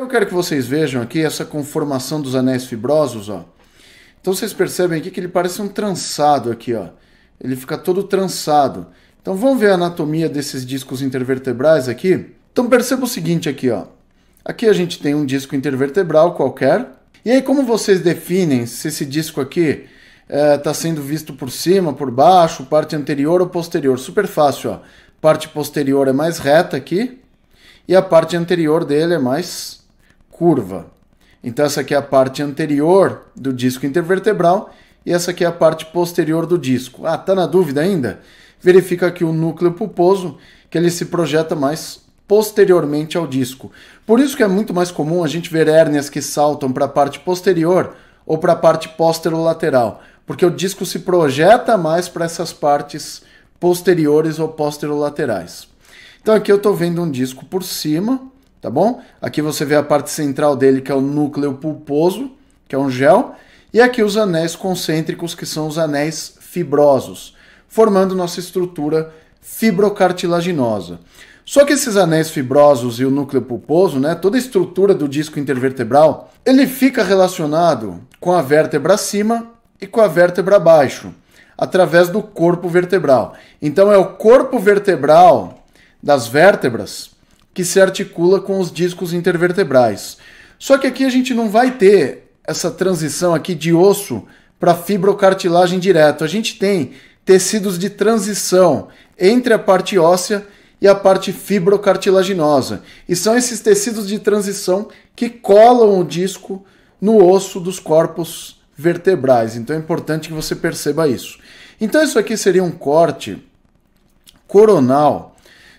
Eu quero que vocês vejam aqui essa conformação dos anéis fibrosos, ó. Então vocês percebem aqui que ele parece um trançado aqui, ó. Ele fica todo trançado. Então vamos ver a anatomia desses discos intervertebrais aqui. Então perceba o seguinte aqui, ó. Aqui a gente tem um disco intervertebral qualquer. E aí como vocês definem se esse disco aqui está é, sendo visto por cima, por baixo, parte anterior ou posterior? Super fácil, ó. Parte posterior é mais reta aqui e a parte anterior dele é mais curva. Então essa aqui é a parte anterior do disco intervertebral e essa aqui é a parte posterior do disco. Ah, tá na dúvida ainda? Verifica aqui o núcleo pulposo, que ele se projeta mais posteriormente ao disco. Por isso que é muito mais comum a gente ver hérnias que saltam para a parte posterior ou para a parte posterolateral, porque o disco se projeta mais para essas partes posteriores ou posterolaterais. Então aqui eu estou vendo um disco por cima, tá bom? Aqui você vê a parte central dele, que é o núcleo pulposo, que é um gel, e aqui os anéis concêntricos, que são os anéis fibrosos, formando nossa estrutura fibrocartilaginosa. Só que esses anéis fibrosos e o núcleo pulposo, né, toda a estrutura do disco intervertebral, ele fica relacionado com a vértebra acima e com a vértebra abaixo, através do corpo vertebral. Então é o corpo vertebral das vértebras que se articula com os discos intervertebrais. Só que aqui a gente não vai ter essa transição aqui de osso para fibrocartilagem direto. A gente tem tecidos de transição entre a parte óssea e a parte fibrocartilaginosa. E são esses tecidos de transição que colam o disco no osso dos corpos vertebrais. Então é importante que você perceba isso. Então isso aqui seria um corte coronal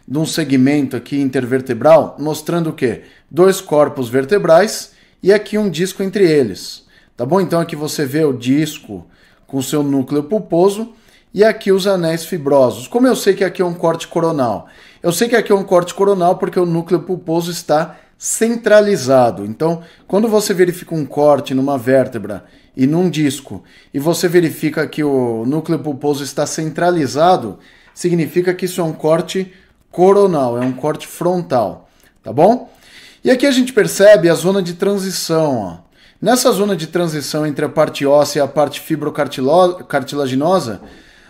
de um segmento aqui intervertebral, mostrando o quê? Dois corpos vertebrais e aqui um disco entre eles. Tá bom? Então aqui você vê o disco com seu núcleo pulposo e aqui os anéis fibrosos. Como eu sei que aqui é um corte coronal? Eu sei que aqui é um corte coronal porque o núcleo pulposo está centralizado. Então, quando você verifica um corte numa vértebra e num disco, e você verifica que o núcleo pulposo está centralizado, significa que isso é um corte coronal, é um corte frontal, tá bom? E aqui a gente percebe a zona de transição, ó. Nessa zona de transição entre a parte óssea e a parte fibrocartilaginosa,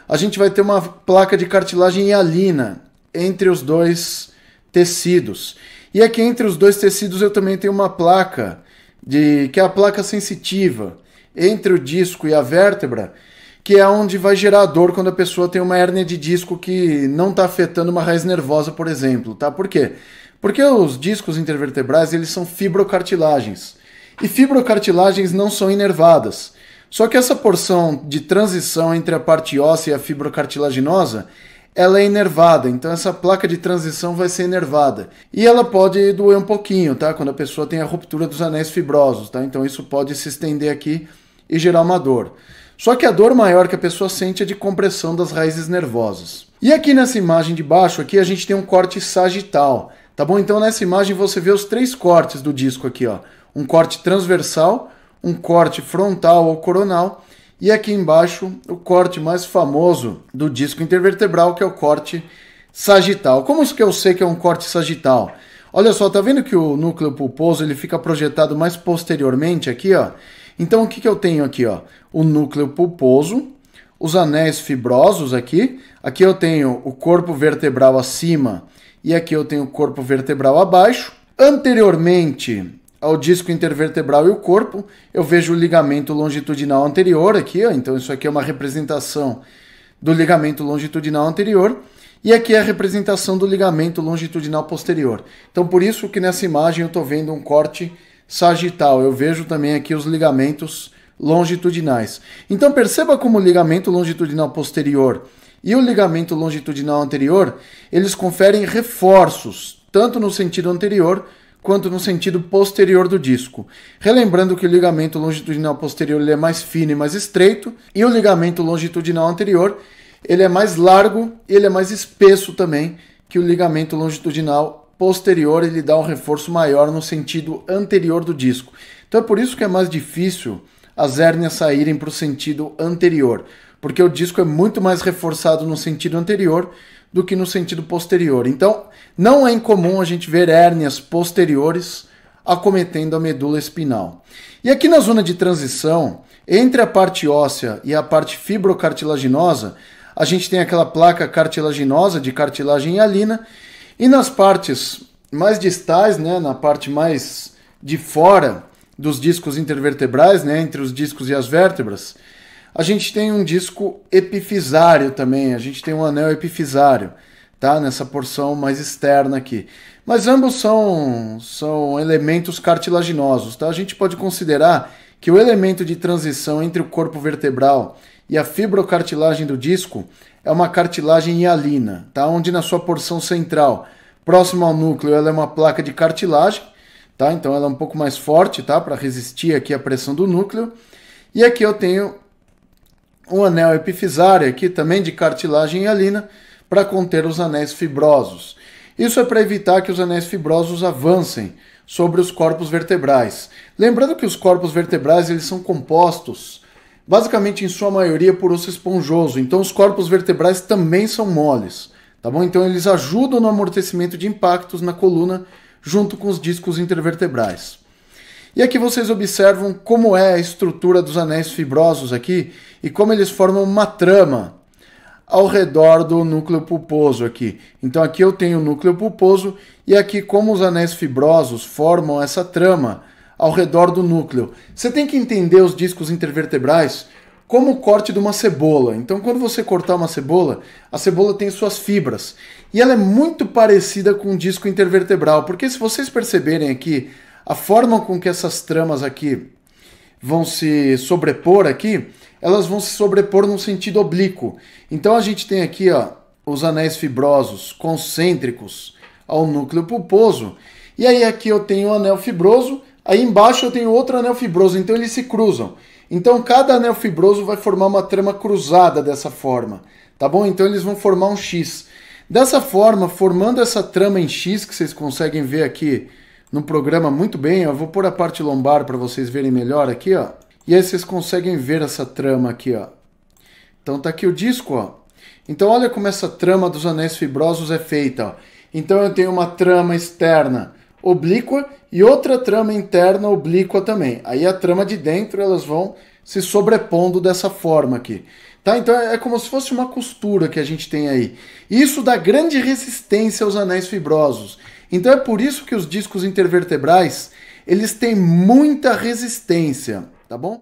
a gente vai ter uma placa de cartilagem hialina entre os dois tecidos. E aqui entre os dois tecidos eu também tenho uma placa de que é a placa sensitiva entre o disco e a vértebra, que é onde vai gerar dor quando a pessoa tem uma hérnia de disco que não está afetando uma raiz nervosa, por exemplo, tá? Por quê? Porque os discos intervertebrais eles são fibrocartilagens e fibrocartilagens não são inervadas. Só que essa porção de transição entre a parte óssea e a fibrocartilaginosa ela é inervada, então essa placa de transição vai ser inervada. E ela pode doer um pouquinho, tá? Quando a pessoa tem a ruptura dos anéis fibrosos, tá? Então isso pode se estender aqui e gerar uma dor. Só que a dor maior que a pessoa sente é de compressão das raízes nervosas. E aqui nessa imagem de baixo aqui a gente tem um corte sagital, tá bom? Então nessa imagem você vê os três cortes do disco aqui, ó. Um corte transversal, um corte frontal ou coronal e aqui embaixo, o corte mais famoso do disco intervertebral, que é o corte sagital. Como que eu sei que é um corte sagital? Olha só, tá vendo que o núcleo pulposo ele fica projetado mais posteriormente aqui, ó? Então o que, que eu tenho aqui, ó? O núcleo pulposo, os anéis fibrosos aqui. Aqui eu tenho o corpo vertebral acima e aqui eu tenho o corpo vertebral abaixo. Anteriormente ao disco intervertebral e o corpo, eu vejo o ligamento longitudinal anterior aqui, ó, então isso aqui é uma representação do ligamento longitudinal anterior, e aqui é a representação do ligamento longitudinal posterior. Então por isso que nessa imagem eu estou vendo um corte sagital, eu vejo também aqui os ligamentos longitudinais. Então perceba como o ligamento longitudinal posterior e o ligamento longitudinal anterior, eles conferem reforços, tanto no sentido anterior quanto no sentido posterior do disco. Relembrando que o ligamento longitudinal posterior ele é mais fino e mais estreito, e o ligamento longitudinal anterior ele é mais largo e ele é mais espesso também que o ligamento longitudinal posterior, ele dá um reforço maior no sentido anterior do disco. Então é por isso que é mais difícil as hérnias saírem para o sentido anterior, porque o disco é muito mais reforçado no sentido anterior do que no sentido posterior. Então, não é incomum a gente ver hérnias posteriores acometendo a medula espinal. E aqui na zona de transição, entre a parte óssea e a parte fibrocartilaginosa, a gente tem aquela placa cartilaginosa de cartilagem hialina, e nas partes mais distais, né, na parte mais de fora dos discos intervertebrais, né, entre os discos e as vértebras, a gente tem um disco epifisário também, a gente tem um anel epifisário, tá? Nessa porção mais externa aqui. Mas ambos são, são elementos cartilaginosos, tá? A gente pode considerar que o elemento de transição entre o corpo vertebral e a fibrocartilagem do disco é uma cartilagem hialina, tá? Onde na sua porção central, próximo ao núcleo, ela é uma placa de cartilagem, tá? Então ela é um pouco mais forte, tá? Para resistir aqui à pressão do núcleo. E aqui eu tenho um anel epifisário aqui também de cartilagem hialina para conter os anéis fibrosos. Isso é para evitar que os anéis fibrosos avancem sobre os corpos vertebrais. Lembrando que os corpos vertebrais eles são compostos basicamente em sua maioria por osso esponjoso, então os corpos vertebrais também são moles, tá bom? Então eles ajudam no amortecimento de impactos na coluna junto com os discos intervertebrais. E aqui vocês observam como é a estrutura dos anéis fibrosos aqui e como eles formam uma trama ao redor do núcleo pulposo aqui. Então aqui eu tenho o núcleo pulposo e aqui como os anéis fibrosos formam essa trama ao redor do núcleo. Você tem que entender os discos intervertebrais como o corte de uma cebola. Então quando você cortar uma cebola, a cebola tem suas fibras e ela é muito parecida com o disco intervertebral, porque se vocês perceberem aqui a forma com que essas tramas aqui vão se sobrepor aqui, elas vão se sobrepor num sentido oblíquo. Então a gente tem aqui ó, os anéis fibrosos concêntricos ao núcleo pulposo, e aí aqui eu tenho o anel fibroso, aí embaixo eu tenho outro anel fibroso, então eles se cruzam. Então cada anel fibroso vai formar uma trama cruzada dessa forma, tá bom? Então eles vão formar um X. Dessa forma, formando essa trama em X que vocês conseguem ver aqui no programa muito bem. Eu vou pôr a parte lombar para vocês verem melhor aqui, ó. E aí vocês conseguem ver essa trama aqui, ó. Então tá aqui o disco, ó. Então olha como essa trama dos anéis fibrosos é feita, ó. Então eu tenho uma trama externa oblíqua e outra trama interna oblíqua também. Aí a trama de dentro elas vão se sobrepondo dessa forma aqui. Tá? Então é como se fosse uma costura que a gente tem aí. Isso dá grande resistência aos anéis fibrosos. Então é por isso que os discos intervertebrais, eles têm muita resistência, tá bom?